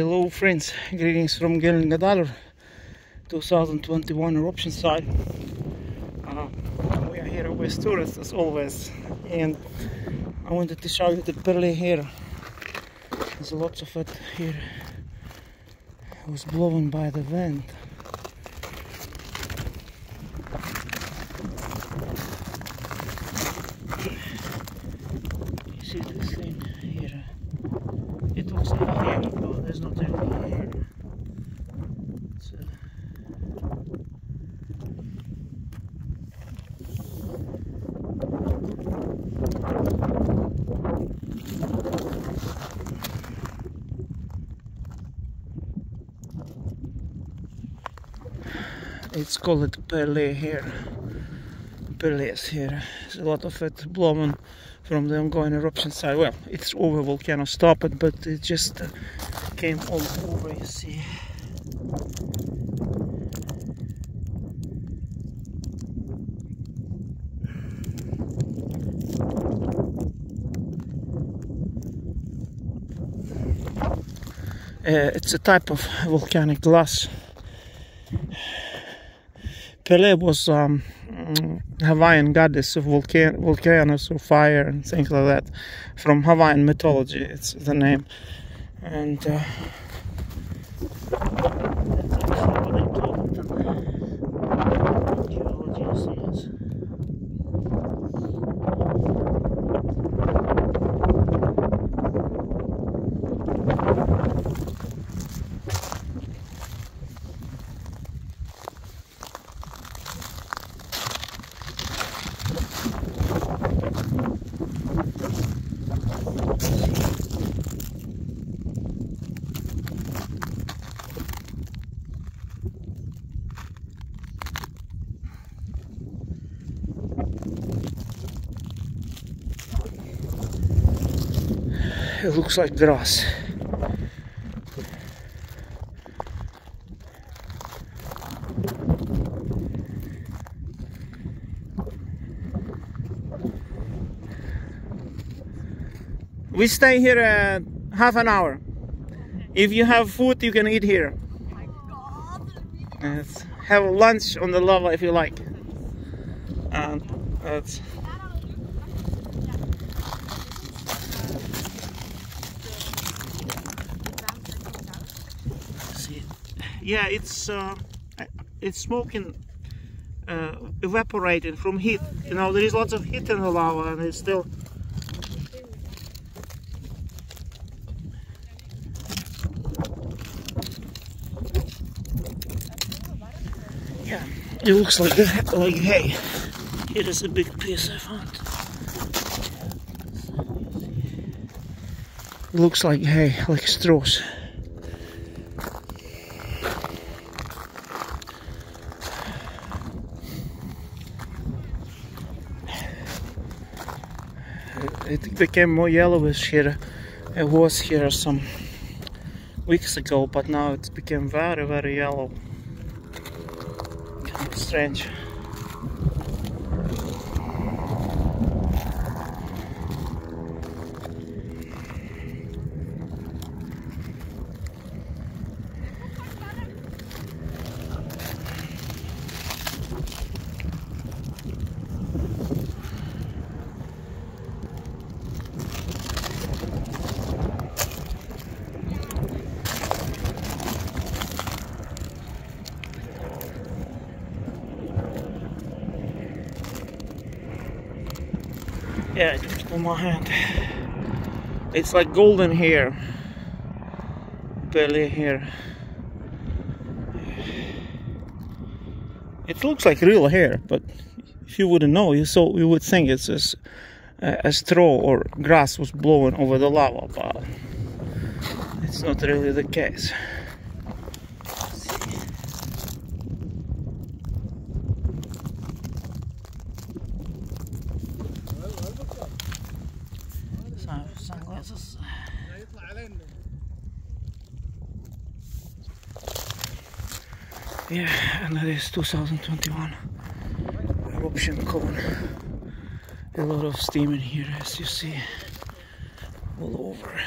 Hello friends, greetings from Geldingadalir 2021 eruption site. Uh, we are here with tourists as always and I wanted to show you the Pele hair. There's lots of it here. It was blown by the wind. You see this thing here? It like hair, but there's not really hair. It's, called Pele hair. Pele's hair. There's a lot of it blown from the ongoing eruption side. Well, it's over, volcano stopped, but it just uh, came all over, you see. Uh, it's a type of volcanic glass. Pele was um, Hawaiian goddess of volcan- volcanoes or fire and things like that from Hawaiian mythology. It's the name, and uh, that's actually what they call it in geology. you see, it's- It looks like grass. We stay here uh, half an hour. If you have food, you can eat here. And have lunch on the lava if you like. And that's see it. Yeah, it's uh, it's smoking, uh, evaporating from heat. You know, there is lots of heat in the lava, and it's still. Yeah, it looks like like hay. Here is a big piece I found. It looks like hay, like straws. It became more yellowish here. It was here some weeks ago, but now it became very, very yellow. Kind of strange. Yeah, just on my hand. It's like golden hair. Pele hair. It looks like real hair, but if you wouldn't know, you so you would think it's just a, a straw or grass was blowing over the lava, but it's not really the case. Yeah, and it is 2021 eruption cone. A lot of steam in here, as you see, all over.